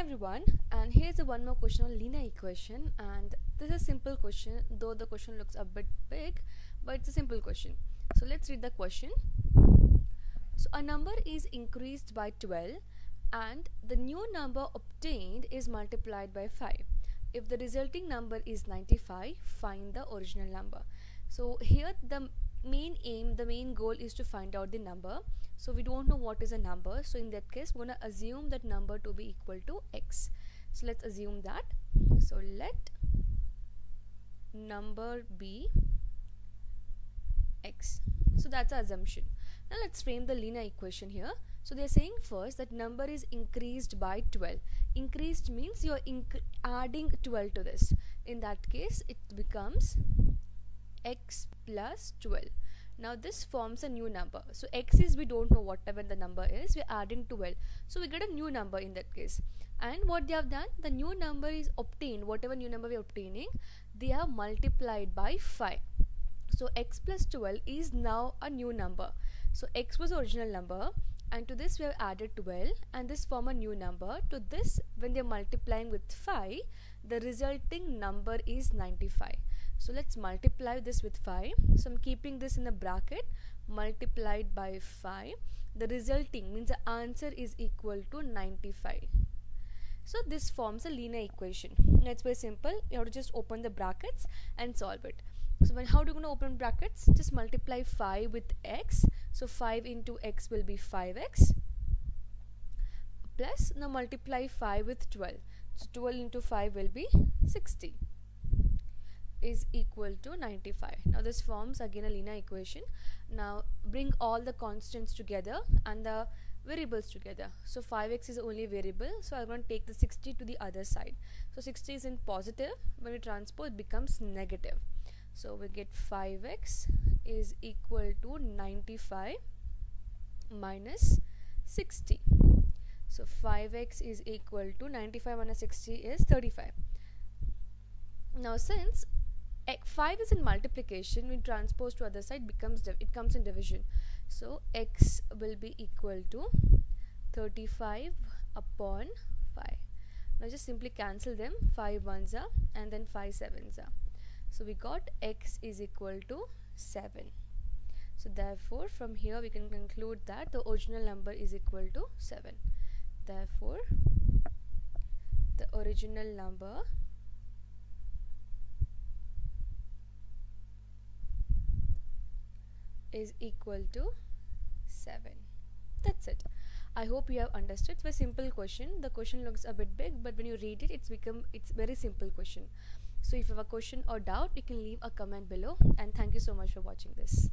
everyone and here's a one more question on linear equation and this is a simple question though the question looks a bit big but it's a simple question. So let's read the question. So a number is increased by 12 and the new number obtained is multiplied by 5 if the resulting number is 95 find the original number. So here the main aim the main goal is to find out the number so we don't know what is a number. So in that case we're going to assume that number to be equal to x. So let's assume that. So let number be x. So that's our assumption. Now let's frame the linear equation here. So they're saying first that number is increased by 12 increased means you're inc adding 12 to this. In that case it becomes x plus 12 now this forms a new number. So x is we don't know whatever the number is we're adding 12 so we get a new number in that case. And what they have done the new number is obtained whatever new number we're obtaining they have multiplied by 5 so x plus 12 is now a new number. So x was original number and to this we have added 12 and this form a new number. To this when they're multiplying with 5 the resulting number is 95 so let's multiply this with 5. So I'm keeping this in the bracket multiplied by 5. The resulting means the answer is equal to 95. So this forms a linear equation. Now it's very simple. You have to just open the brackets and solve it. So when how do you going to open brackets? Just multiply 5 with x. So 5 into x will be 5x plus now multiply 5 with 12. So 12 into 5 will be 60 is equal to 95 now this forms again a linear equation. Now bring all the constants together and the variables together. So 5x is only variable. So I'm going to take the 60 to the other side. So 60 is in positive. When we transpose it becomes negative. So we get 5x is equal to 95 minus 60 so 5x is equal to 95 minus 60 is 35 now since 5 is in multiplication. When transpose to other side becomes it comes in division. So x will be equal to 35 upon 5 now just simply cancel them. 5 ones are and then 5 sevens are. So we got x is equal to 7 so therefore from here we can conclude that the original number is equal to 7 therefore the original number is equal to 7 that's it. I hope you have understood. It's a simple question. The question looks a bit big but when you read it it's become it's very simple question. So if you have a question or doubt you can leave a comment below. And thank you so much for watching this